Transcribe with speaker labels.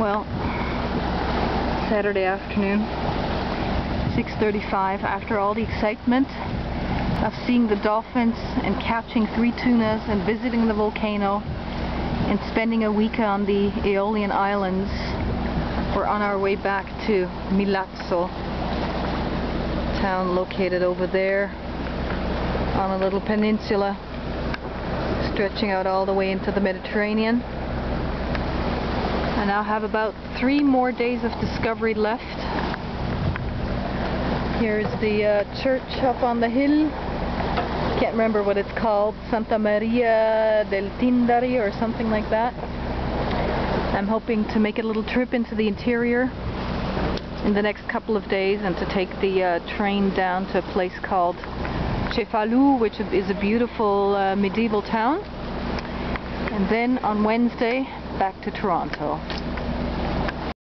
Speaker 1: Well, Saturday afternoon, 6.35, after all the excitement of seeing the dolphins and catching three tunas and visiting the volcano and spending a week on the Aeolian Islands, we're on our way back to Milazzo, town located over there on a little peninsula stretching out all the way into the Mediterranean. Now have about three more days of discovery left. Here's the uh, church up on the hill. Can't remember what it's called. Santa Maria del Tindari or something like that. I'm hoping to make a little trip into the interior in the next couple of days and to take the uh, train down to a place called Cefalù, which is a beautiful uh, medieval town. And then on Wednesday, back to Toronto.